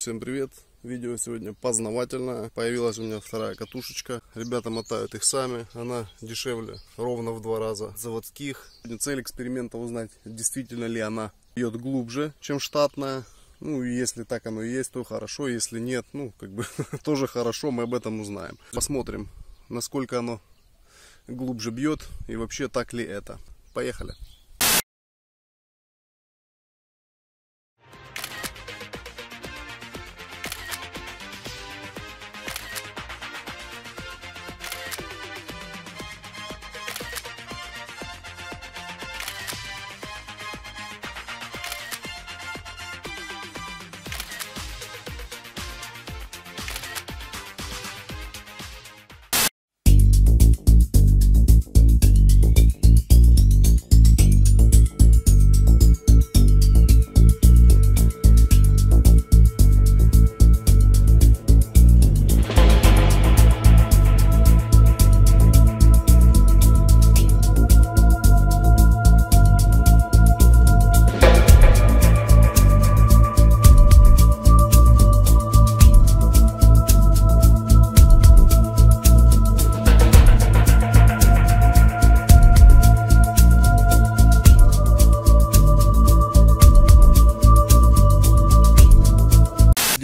Всем привет! Видео сегодня познавательное. Появилась у меня вторая катушечка. Ребята мотают их сами. Она дешевле ровно в два раза заводских. Цель эксперимента узнать, действительно ли она бьет глубже, чем штатная. Ну, если так оно и есть, то хорошо. Если нет, ну, как бы тоже хорошо, мы об этом узнаем. Посмотрим, насколько оно глубже бьет и вообще так ли это. Поехали!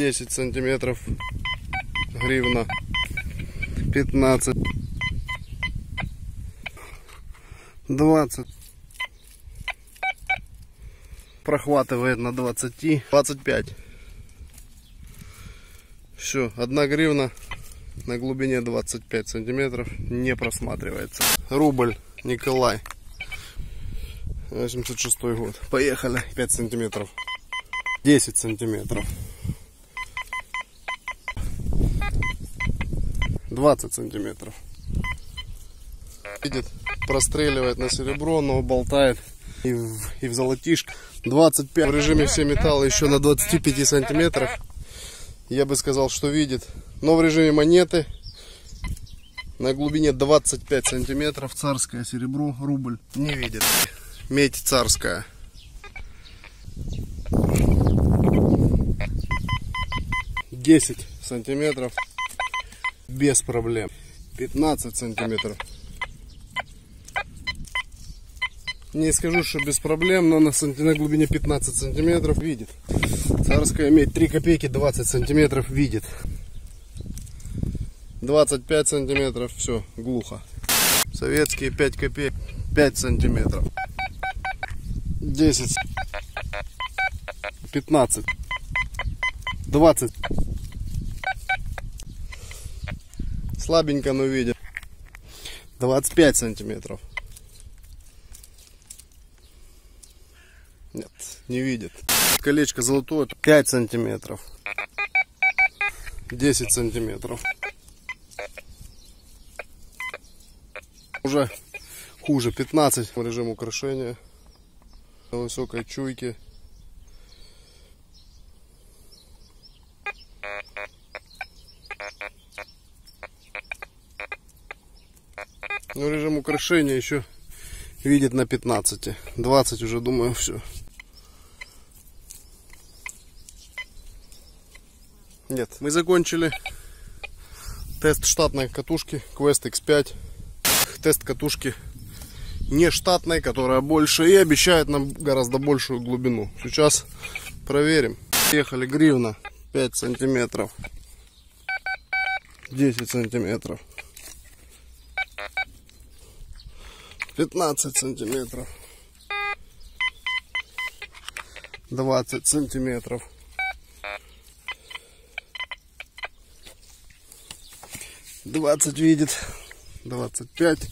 10 сантиметров гривна. 15 20 прохватывает на 20 25 все одна гривна на глубине 25 сантиметров не просматривается. Рубль Николай. 86 год. Поехали. 5 сантиметров. 10 сантиметров 20 сантиметров. Видит, простреливает на серебро, но болтает и в, и в золотишко. 25 в режиме все металлы еще на 25 сантиметрах. Я бы сказал, что видит. Но в режиме монеты на глубине 25 сантиметров царское серебро, рубль не видит. Медь царская. Десять сантиметров без проблем. 15 сантиметров. Не скажу, что без проблем, но на, санти... на глубине 15 сантиметров видит. Царская медь 3 копейки 20 сантиметров видит. 25 сантиметров, все, глухо. Советские 5 копеек 5 сантиметров. 10 15 20 Слабенько, но видит. 25 сантиметров. Нет, не видит. Колечко золотое 5 сантиметров. 10 сантиметров. Уже хуже 15 режим украшения на высокой чуйке Ну, режим украшения еще видит на 15. 20 уже, думаю, все. Нет, мы закончили тест штатной катушки Quest X5. Тест катушки не штатной, которая больше и обещает нам гораздо большую глубину. Сейчас проверим. Ехали гривна 5 сантиметров. 10 сантиметров. 15 сантиметров. 20 сантиметров. Двадцать видит. Двадцать пять.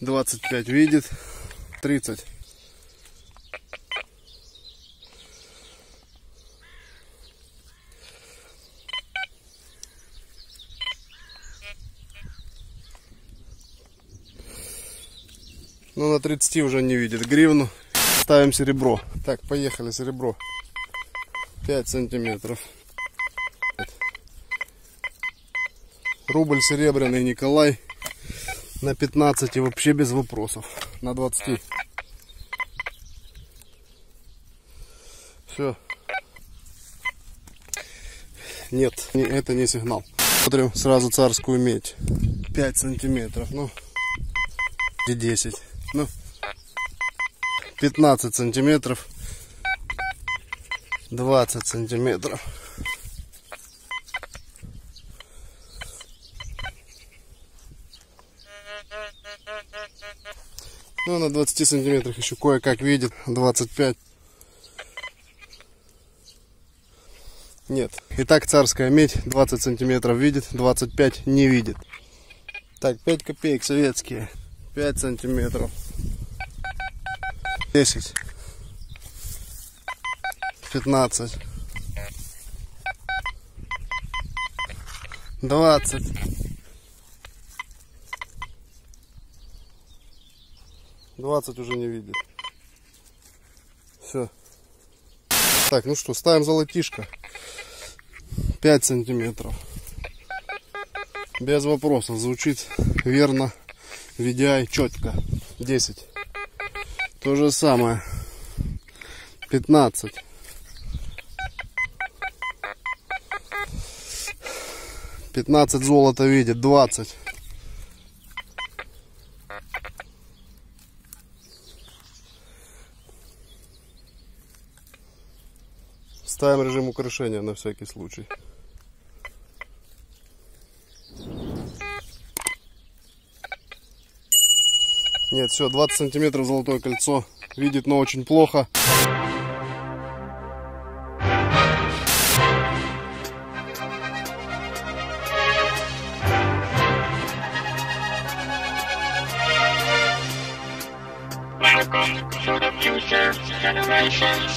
Двадцать пять видит. Тридцать Ну, на 30 уже не видит гривну. Ставим серебро. Так, поехали, серебро. 5 сантиметров. Рубль серебряный Николай. На 15 и вообще без вопросов. На 20. Все. Нет, не, это не сигнал. Смотрим сразу царскую медь. 5 сантиметров, ну, и 10, ну, 15 сантиметров, 20 сантиметров. Ну, на 20 сантиметрах еще кое-как видит. 25. Нет. Итак, царская медь 20 сантиметров видит, 25 не видит. Так, 5 копеек советские. 5 сантиметров. 10. 15. 20. 20 уже не видит. Все. Так, ну что, ставим золотишко. 5 сантиметров. Без вопросов. Звучит верно. VDI четко. 10. То же самое. 15. 15 золота видит. 20. Ставим режим украшения на всякий случай. Нет, все, 20 сантиметров золотое кольцо. Видит, но очень плохо. Welcome to the future generations.